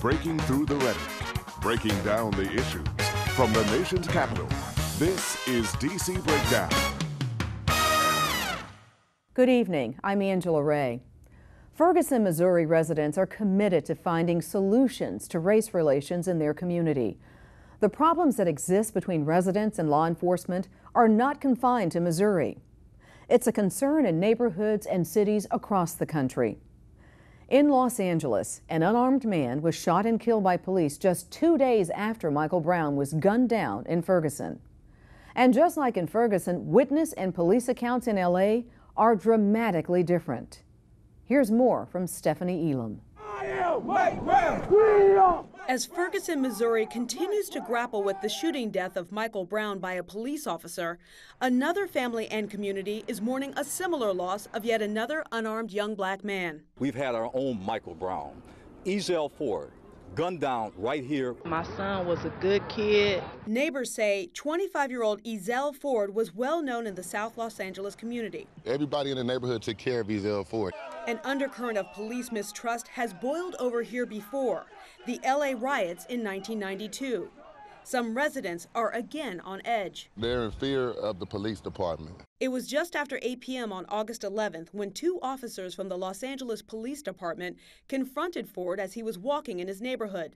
breaking through the rhetoric, breaking down the issues. From the nation's capital, this is DC Breakdown. Good evening. I'm Angela Rae. Ferguson, Missouri residents are committed to finding solutions to race relations in their community. The problems that exist between residents and law enforcement are not confined to Missouri. It's a concern in neighborhoods and cities across the country. In Los Angeles, an unarmed man was shot and killed by police just two days after Michael Brown was gunned down in Ferguson. And just like in Ferguson, witness and police accounts in LA are dramatically different. Here's more from Stephanie Elam. As Ferguson, Missouri continues to grapple with the shooting death of Michael Brown by a police officer, another family and community is mourning a similar loss of yet another unarmed young black man. We've had our own Michael Brown, Ezell Ford, gunned down right here. My son was a good kid. Neighbors say 25 year old Ezell Ford was well known in the South Los Angeles community. Everybody in the neighborhood took care of Ezell Ford. An undercurrent of police mistrust has boiled over here before the LA riots in 1992. Some residents are again on edge. They're in fear of the police department. It was just after 8 p.m. on August 11th when two officers from the Los Angeles Police Department confronted Ford as he was walking in his neighborhood.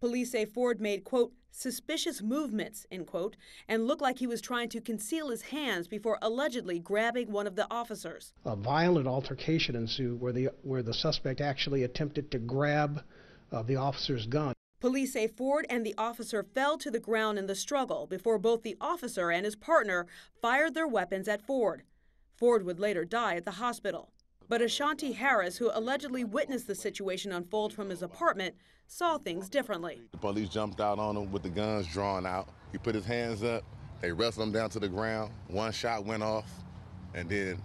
Police say Ford made, quote, suspicious movements, end quote, and looked like he was trying to conceal his hands before allegedly grabbing one of the officers. A violent altercation ensued where the, where the suspect actually attempted to grab uh, the officer's gun. Police say Ford and the officer fell to the ground in the struggle before both the officer and his partner fired their weapons at Ford. Ford would later die at the hospital. But Ashanti Harris, who allegedly witnessed the situation unfold from his apartment, saw things differently. The police jumped out on him with the guns drawn out. He put his hands up. They wrestled him down to the ground. One shot went off, and then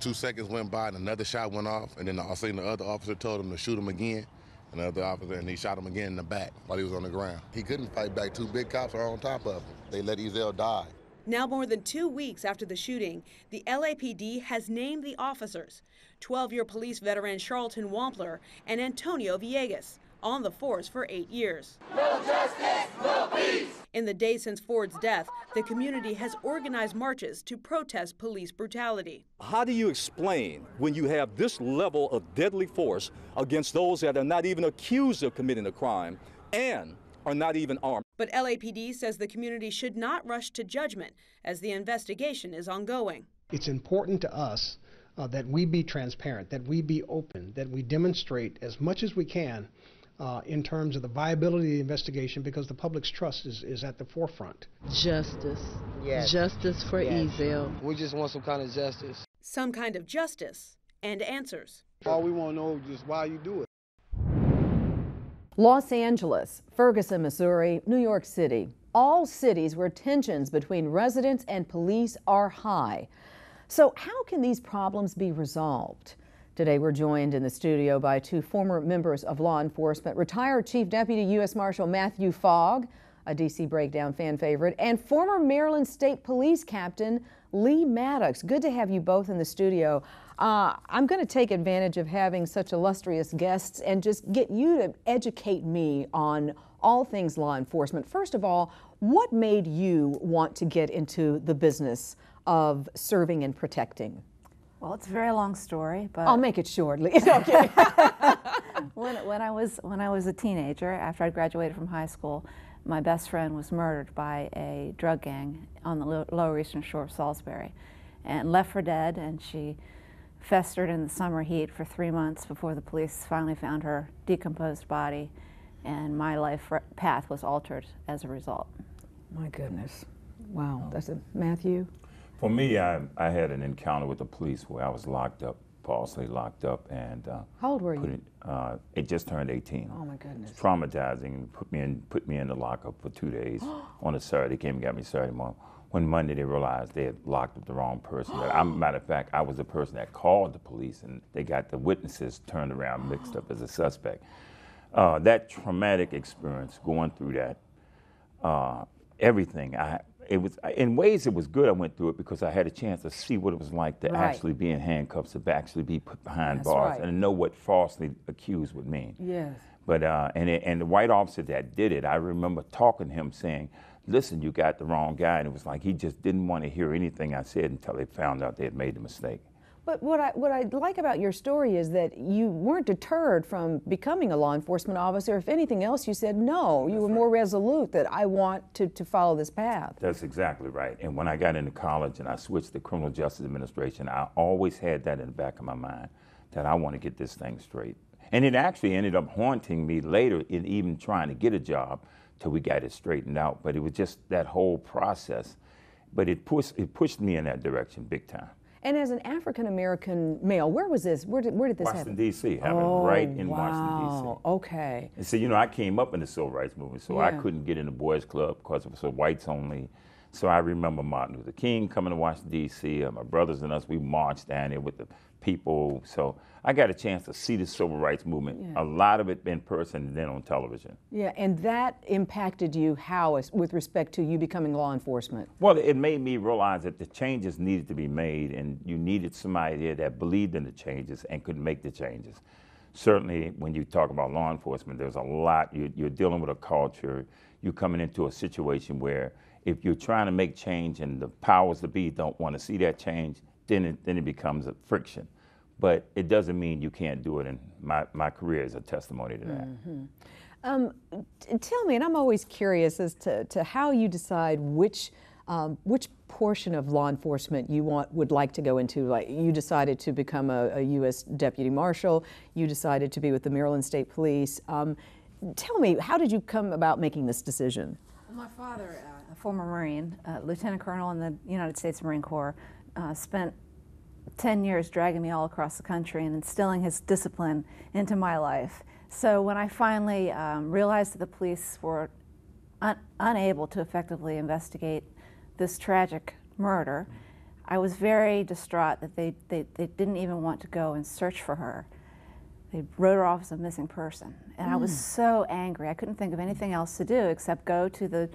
two seconds went by, and another shot went off. And then a sudden, the other officer told him to shoot him again another officer, and he shot him again in the back while he was on the ground. He couldn't fight back. Two big cops are on top of him. They let Ezell die. Now, more than two weeks after the shooting, the LAPD has named the officers 12 year police veteran Sharlton Wampler and Antonio Villegas on the force for eight years. No justice, no peace. In the days since Ford's death, the community has organized marches to protest police brutality. How do you explain when you have this level of deadly force against those that are not even accused of committing a crime and are not even armed? But LAPD says the community should not rush to judgment as the investigation is ongoing. It's important to us uh, that we be transparent, that we be open, that we demonstrate as much as we can uh, in terms of the viability of the investigation because the public's trust is, is at the forefront. Justice. Yes. Justice for yes. Ezell. We just want some kind of justice. Some kind of justice and answers. All we want to know is why you do it. Los Angeles, Ferguson, Missouri, New York City, all cities where tensions between residents and police are high. So, how can these problems be resolved? Today, we're joined in the studio by two former members of law enforcement retired Chief Deputy U.S. Marshal Matthew Fogg, a D.C. Breakdown fan favorite, and former Maryland State Police Captain Leigh Maddox. Good to have you both in the studio. Uh, I'm going to take advantage of having such illustrious guests and just get you to educate me on all things law enforcement. First of all, what made you want to get into the business of serving and protecting? Well, it's a very long story, but I'll make it short. okay. when, when I was when I was a teenager, after I graduated from high school, my best friend was murdered by a drug gang on the Lower Eastern Shore of Salisbury, and left for dead. And she festered in the summer heat for three months before the police finally found her decomposed body, and my life path was altered as a result. My goodness. Wow. That's a Matthew. For me, I, I had an encounter with the police where I was locked up, falsely locked up, and uh, how old were you? It, uh, it, just turned 18. Oh my goodness! It's traumatizing. Put me in, put me in the lockup for two days. On a Saturday, They came and got me Saturday morning. When Monday they realized they had locked up the wrong person. I'm, matter of fact, I was the person that called the police, and they got the witnesses turned around, mixed up as a suspect. Uh, that traumatic experience, going through that, uh, everything. I it was in ways it was good. I went through it because I had a chance to see what it was like to Right. actually be in handcuffs, to actually be put behind That's bars, right. and know what falsely accused would mean. Yes. But uh, and it, and the white officer that did it, I remember talking to him saying, "Listen, you got the wrong guy," and it was like he just didn't want to hear anything I said until they found out they had made the mistake. But what I what I like about your story is that you weren't deterred from becoming a law enforcement officer. If anything else, you said no. You were more resolute that I want to, to follow this path. That's exactly right. And when I got into college and I switched to criminal justice administration, I always had that in the back of my mind that I want to get this thing straight. And it actually ended up haunting me later in even trying to get a job till we got it straightened out. But it was just that whole process. But it pushed it pushed me in that direction big time. And as an African American male, where was this? Where did, where did this Washington happen? Washington, D.C. happened oh, right in oh, wow. Washington D.C. Oh, okay. And so, you know, I came up in the civil rights movement, so I couldn't get in the boys' club because it was a whites only. So I remember Martin Luther King coming to Washington, D.C., and my brothers and us, we marched down there with the people. So I got a chance to see the civil rights movement, Yeah. a lot of it in person and then on television. Yeah, and that impacted you how with respect to you becoming law enforcement? Well, it made me realize that the changes needed to be made, and you needed somebody there that believed in the changes and could make the changes. Certainly, when you talk about law enforcement, there's a lot. You, you're dealing with a culture. You're coming into a situation where if you're trying to make change and the powers that be don't want to see that change, then it, then it becomes a friction. But it doesn't mean you can't do it, and my, my career is a testimony to that. Um, t- tell me, and I'm always curious as to, to how you decide which um, which portion of law enforcement you want would like to go into. Like you decided to become a, a U.S. deputy marshal. You decided to be with the Maryland State Police. Um, tell me, how did you come about making this decision? My father, uh, a former Marine, uh, Lieutenant Colonel in the United States Marine Corps, uh, spent 10 years dragging me all across the country and instilling his discipline into my life. So when I finally um, realized that the police were un- unable to effectively investigate this tragic murder, I was very distraught that they, they, they didn't even want to go and search for her. They wrote her off as a missing person. And I was Mm. so angry. I couldn't think of anything else to do except go to the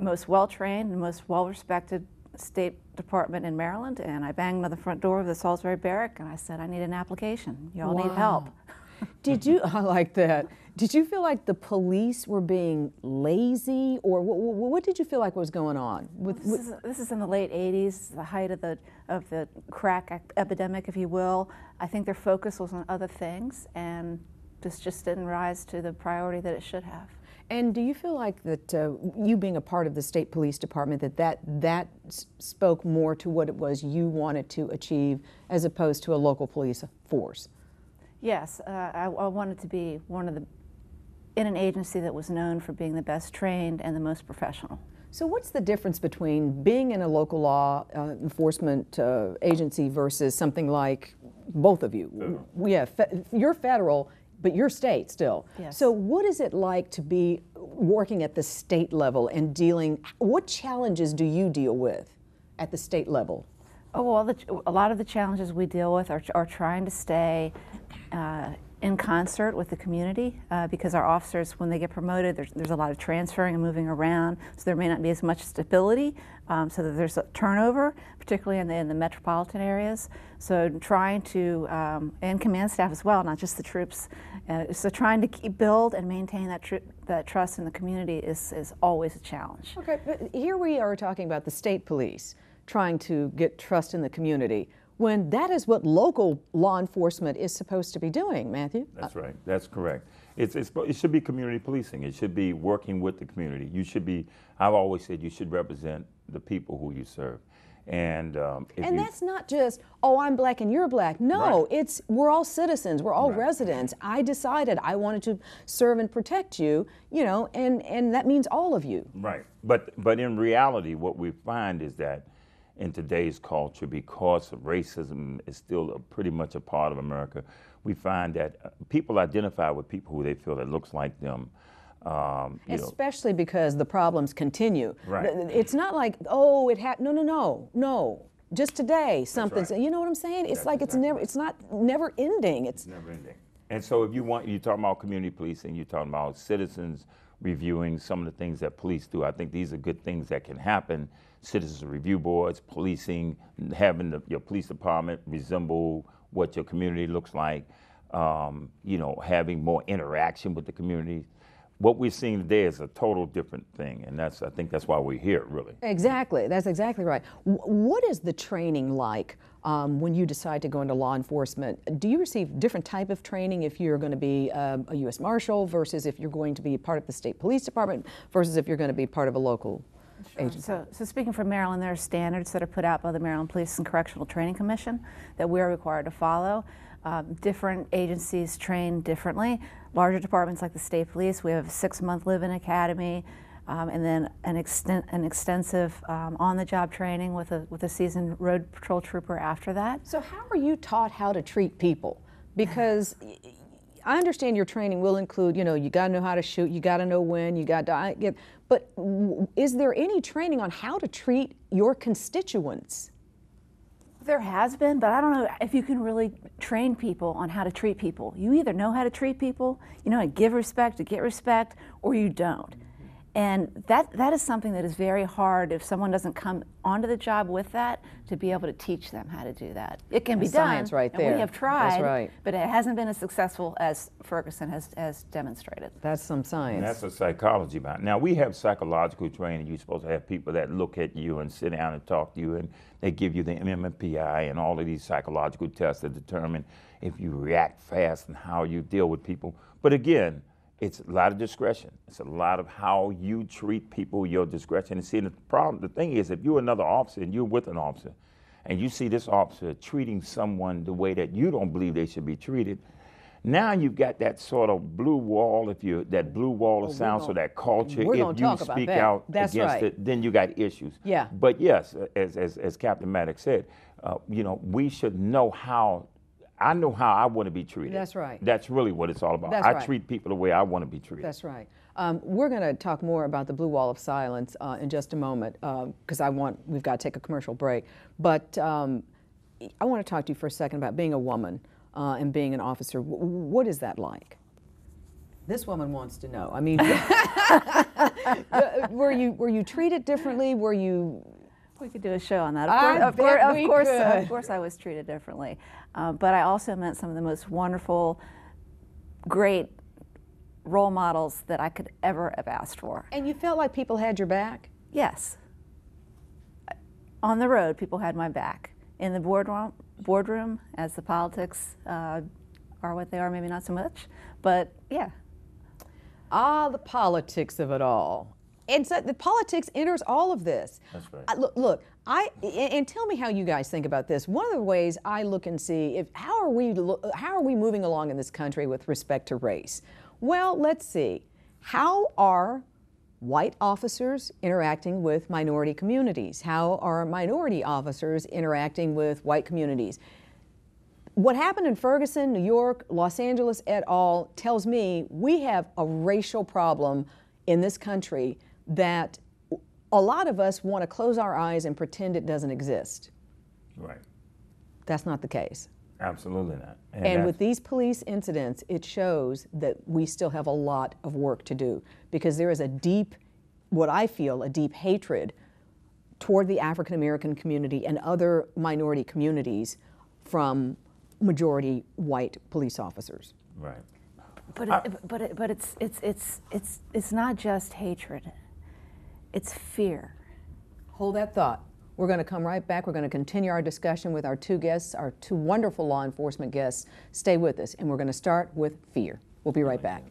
most well-trained and most well-respected State Department in Maryland, and I banged on the front door of the Salisbury Barrack, and I said, I need an application. Y'all need help. Did you? I like that. Did you feel like the police were being lazy, or what, what did you feel like was going on? With, This is, this is in the late 80s, the height of the, of the crack epidemic, if you will. I think their focus was on other things, and this just didn't rise to the priority that it should have. And do you feel like that uh, you being a part of the state police department that that that spoke more to what it was you wanted to achieve as opposed to a local police force? Yes, uh, I, I wanted to be one of the, in an agency that was known for being the best trained and the most professional. So what's the difference between being in a local law uh, enforcement uh, agency versus something like both of you? Yeah, fe- you're federal, but you're state still. Yes. So what is it like to be working at the state level and dealing? What challenges do you deal with at the state level? Oh, well, the, a lot of the challenges we deal with are, are trying to stay uh, in concert with the community uh, because our officers, when they get promoted, there's, there's a lot of transferring and moving around, so there may not be as much stability, um, so that there's a turnover, particularly in the, in the metropolitan areas. So trying to, um, and command staff as well, not just the troops. Uh, so trying to keep, build and maintain that, tr- that trust in the community is, is always a challenge. Okay, but here we are talking about the state police trying to get trust in the community when that is what local law enforcement is supposed to be doing, Matthew. That's right. That's correct. It's, it's, it should be community policing. It should be working with the community. You should be, I've always said you should represent the people who you serve. And um, And you, that's not just, oh, I'm black and you're black. No, it's we're all citizens, we're all Right. residents. I decided I wanted to serve and protect you, you know, and, and that means all of you. Right. But but in reality, what we find is that in today's culture, because racism is still a, pretty much a part of America, we find that uh, people identify with people who they feel that looks like them. Um, you know, Especially because the problems continue. Right. It's not like, oh, it happened. No, no, no, no. Just today, something's. right. You know what I'm saying? It's That's like it's never. It's not never ending. It's never ending. And so, if you want, you're talking about community policing, you're talking about citizens reviewing some of the things that police do. I think these are good things that can happen. Citizens review boards, policing, having the, your police department resemble what your community looks like, um, you know, having more interaction with the community. What we're seeing today is a total different thing, and that's I think that's why we're here, really. Exactly, that's exactly right. W- what is the training like um, when you decide to go into law enforcement? Do you receive different type of training if you're going to be um, a U.S. Marshal versus if you're going to be part of the state police department versus if you're going to be part of a local agency? So, so speaking for Maryland, there are standards that are put out by the Maryland Police and Correctional Training Commission that we are required to follow. Um, different agencies train differently. Larger departments like the state police, we have a six-month live-in academy, um, and then an, exten an extensive um, on-the-job training with a with a seasoned road patrol trooper after that. So how are you taught how to treat people? Because I understand your training will include, you know, you got to know how to shoot, you got to know when, you got to get. But is there any training on how to treat your constituents? There has been, but I don't know if you can really train people on how to treat people. You either know how to treat people, you know to give respect, to get respect, or you don't. And that, that is something that is very hard if someone doesn't come onto the job with that to be able to teach them how to do that. It can That's be done. science right and there. we have tried, That's right. but it hasn't been as successful as Ferguson has, has demonstrated. That's some science. And that's a psychology behind. Now we have psychological training. You're supposed to have people that look at you and sit down and talk to you, and they give you the MMPI and all of these psychological tests that determine if you react fast and how you deal with people. But again, it's a lot of discretion. It's a lot of how you treat people, your discretion. And see, the problem, the thing is, if you're another officer and you're with an officer, and you see this officer treating someone the way that you don't believe they should be treated, now you've got that sort of blue wall, if you that blue wall of we're sound, so that culture. we're if you talk about speak that. out That's against right. it, then you got issues. Yeah. But yes, as as, as Captain Maddox said, uh, you know, we should know how. I know how I want to be treated. That's right. That's really what it's all about. That's I right. treat people the way I want to be treated. That's right. Um, we're going to talk more about the blue wall of silence uh, in just a moment because I want we've got to take a commercial break. But um, I want to talk to you for a second about being a woman uh, and being an officer. W- what is that like? This woman wants to know. I mean, were you were you treated differently? Were you We could do a show on that. Of course, of, course, of course, of course, I was treated differently, uh, but I also met some of the most wonderful, great role models that I could ever have asked for. and you felt like people had your back? Yes. On the road, people had my back. In the boardroom, boardroom, as the politics uh, are what they are, maybe not so much, but yeah. Ah, the politics of it all. And so the politics enters all of this. That's right. I, look, look, I and, tell me how you guys think about this. One of the ways I look and see if how are we how are we moving along in this country with respect to race? Well, let's see. How are white officers interacting with minority communities? How are minority officers interacting with white communities? what happened in Ferguson, New York, Los Angeles et al. tells me we have a racial problem in this country that a lot of us want to close our eyes and pretend it doesn't exist. Right. That's not the case. Absolutely not. And, that's- with these police incidents, it shows that we still have a lot of work to do because there is a deep, what I feel, a deep hatred toward the African American community and other minority communities from majority white police officers. right. But I- it, but it, but it's it's it's it's it's not just hatred. It's fear. Hold that thought. We're going to come right back. We're going to continue our discussion with our two guests, our two wonderful law enforcement guests. Stay with us, and we're going to start with fear. We'll be right back.